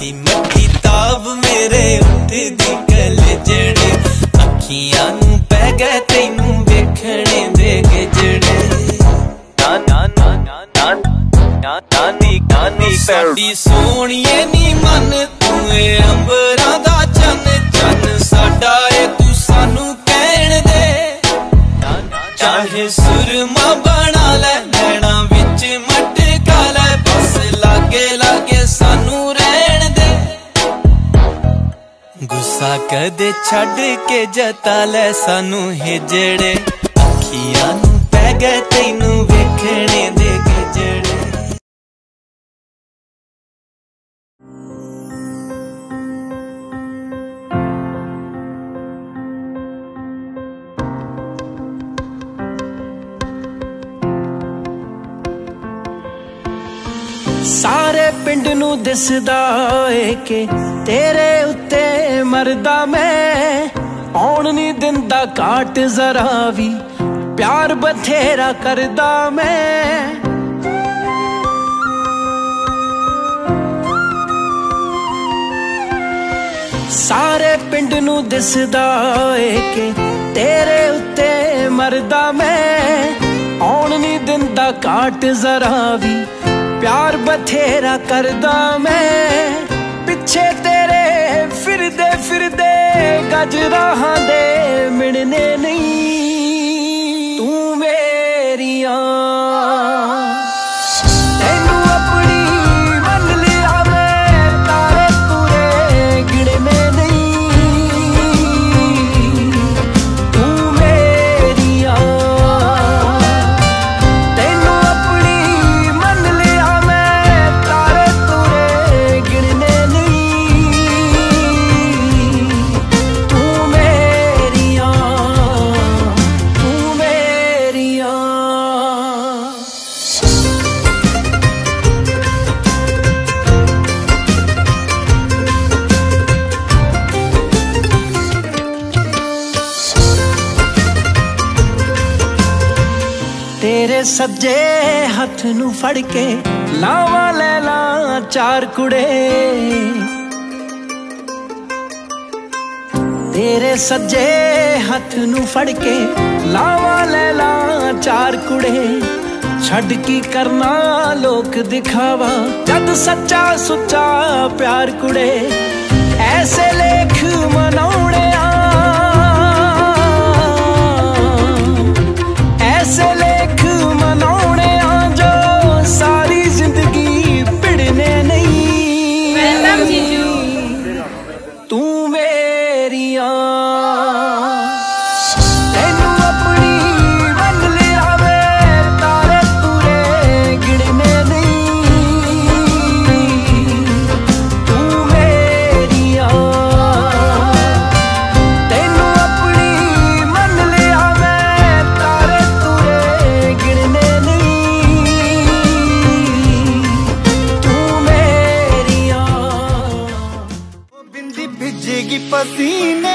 ਮੱਠੀ ਮੱਠੀ ਤਾਬ ਮੇਰੇ ਉੱਠਦੀ ਕਲਜੜੇ ਅੱਖੀਆਂ ਨੂੰ ਪੈ ਗਏ ਤੈਨੂੰ ਵੇਖਣੇ ਦੇ ਗਜੜੇ ਨਾ ਨਾ ਨਾ ਨਾ ਨਾ ਨਾ ਨਾਨੀ ਨਾਨੀ ਸਾਡੀ ਸੋਹਣੀਏ ਨੀ ਮਨ ਗੁੱਸਾ ਕਦੇ ਛੱਡ ਕੇ ਜਤਾ ਲੈ ਸਾਨੂੰ ਹਿਜੜੇ ਅੱਖੀਆਂ ਨੂੰ ਪੈ ਗਏ ਤੈਨੂੰ ਵੇਖਣੇ ਸਾਰੇ ਪਿੰਡ ਨੂੰ ਦਿਸਦਾ ਏ ਕਿ ਤੇਰੇ ਉੱਤੇ ਮਰਦਾ ਮੈਂ। ਆਉਣ ਨਹੀਂ ਦਿੰਦਾ ਕਾਟ ਜ਼ਰਾ ਵੀ, ਪਿਆਰ ਬਥੇਰਾ ਕਰਦਾ ਮੈਂ। ਸਾਰੇ ਪਿੰਡ ਨੂੰ ਦਿਸਦਾ ਏ ਕਿ ਤੇਰੇ ਉੱਤੇ ਮਰਦਾ ਮੈਂ। ਆਉਣ ਨਹੀਂ ਦਿੰਦਾ ਕਾਟ ਜ਼ਰਾ ਵੀ ਪਿਆਰ ਬਥੇਰਾ ਕਰਦਾ ਮੈਂ। ਪਿੱਛੇ ਤੇਰੇ ਫਿਰਦੇ ਫਿਰਦੇ ਗੱਜ ਹਾਂ ਤੇਰੇ ਸੱਜੇ ਹੱਥ ਨੂੰ ਫੜ ਕੇ ਲਾਵਾਂ ਲੈ ਲਾ ਚਾਰ ਕੁੜੇ। ਤੇਰੇ ਸੱਜੇ ਹੱਥ ਨੂੰ ਫੜ ਕੇ ਲਾਵਾਂ ਲੈ ਲਾ ਚਾਰ ਕੁੜੇ। ਛੱਡ ਕੀ ਕਰਨਾ ਲੋਕ ਦਿਖਾਵਾ ਜਦ ਸੱਚਾ ਸੁੱਚਾ ਪਿਆਰ ਕੁੜੇ। ਐਸੇ ਲੇਖ ਮਨਾ पसीने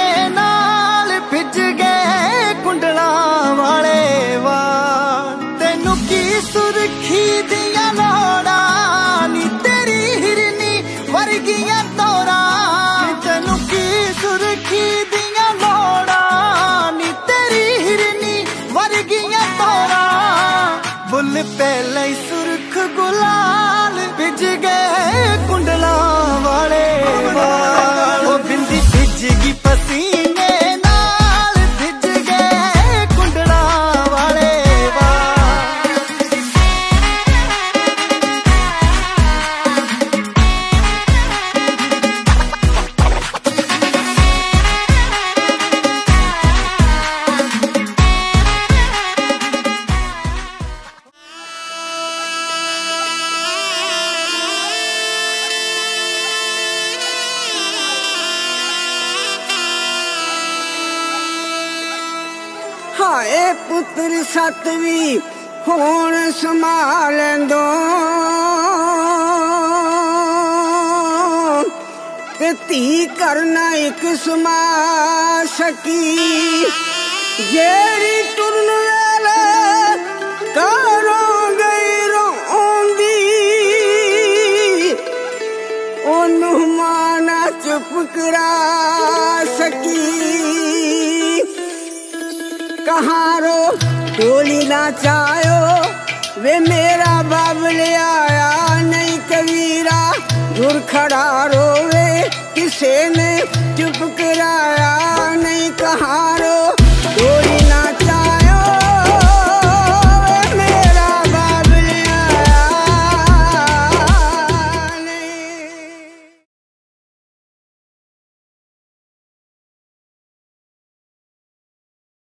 ਭਾਏ ਪੁੱਤਰ ਸਤ ਵੀ ਹੋਣ ਸੰਭਾਲੈਂਦੋ ਤੇ ਧੀ ਕਰਨਾ ਇੱਕ ਸਮਾ ਸਕੀ। ਜਿਹੜੀ ਤੁਰਨ ਵੇਲੇ ਕਰੋ ਗਈ ਰੋਂਦੀ, ਉਹਨੂੰ ਮਾਨਾ ਚੁਪ ਕਰਾ कहाँ रो टोली नाचायो वे मेरा बाबल आया, नहीं कबीरा दूर खड़ा रोवे, किसे ने चुप कराया, नहीं कहाँ